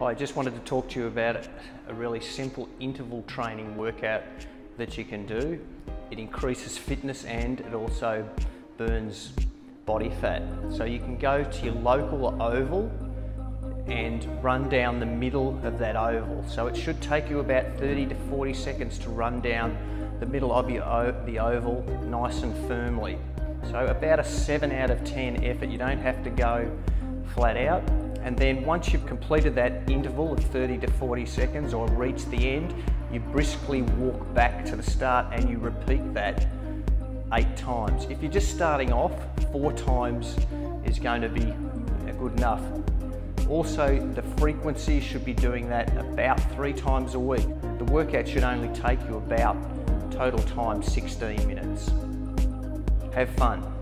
I just wanted to talk to you about a really simple interval training workout that you can do. It increases fitness and it also burns body fat. So you can go to your local oval and run down the middle of that oval. So it should take you about 30 to 40 seconds to run down the middle of your, the oval nice and firmly. So about a 7 out of 10 effort. You don't have to go flat out. And then once you've completed that interval of 30 to 40 seconds or reached the end, you briskly walk back to the start and you repeat that eight times. If you're just starting off, four times is going to be good enough. Also, the frequency should be doing that about three times a week. The workout should only take you about total time 16 minutes. Have fun.